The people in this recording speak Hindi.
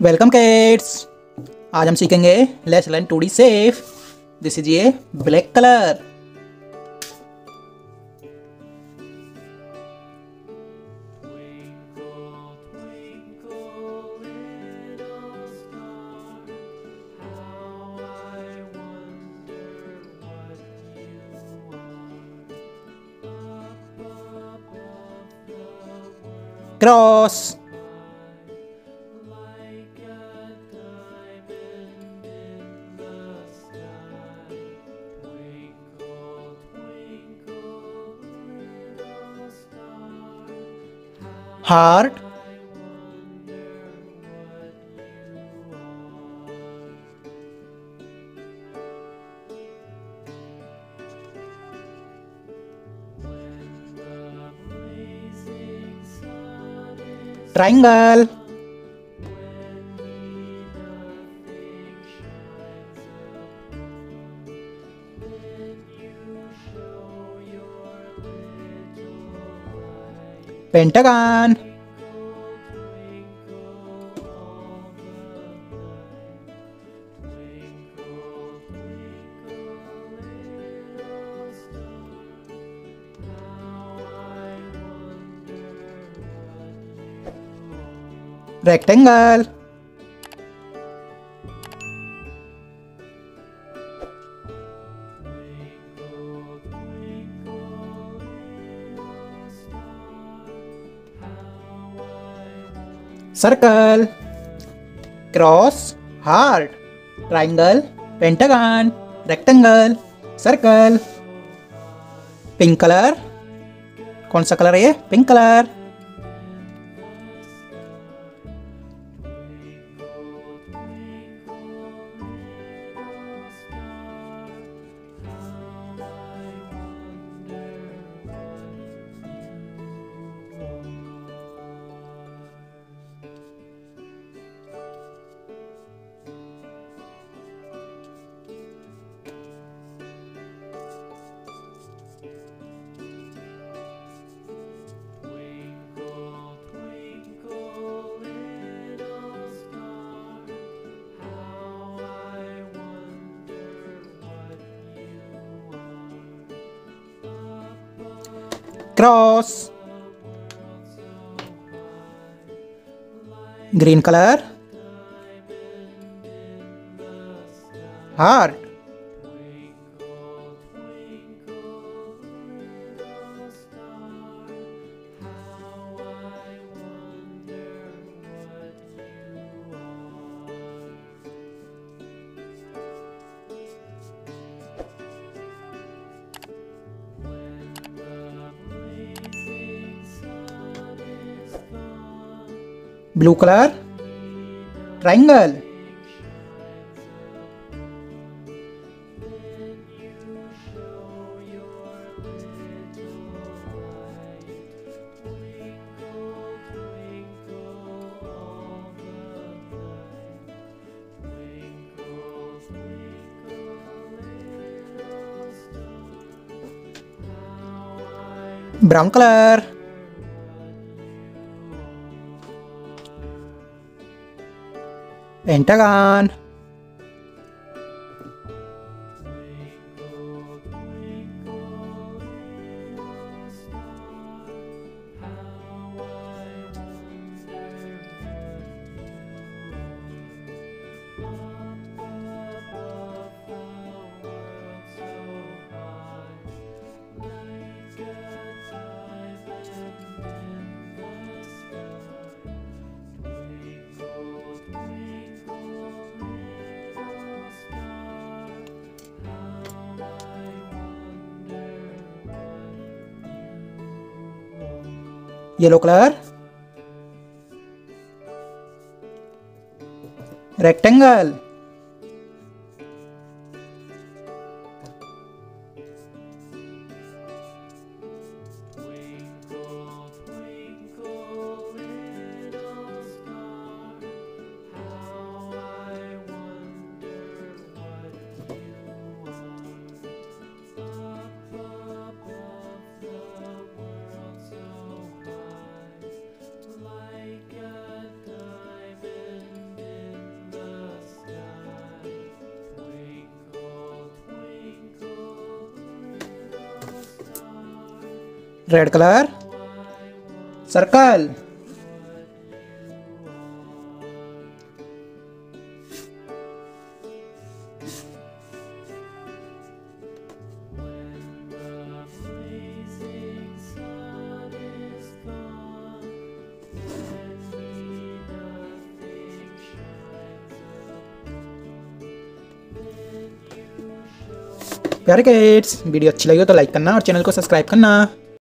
वेलकम किड्स आज हम सीखेंगे let's learn two D shape this is ये black colour cross. Heart. Triangle pentagon. Rectangle circle cross heart triangle pentagon rectangle circle pink colour कौन सा कलर है ये? Pink colour cross green color heart blue color. Triangle. Brown color pentagon yellow colour rectangle red colour circle प्यारे किड्स वीडियो अच्छी लगी हो तो लाइक करना और चैनल को सब्सक्राइब करना।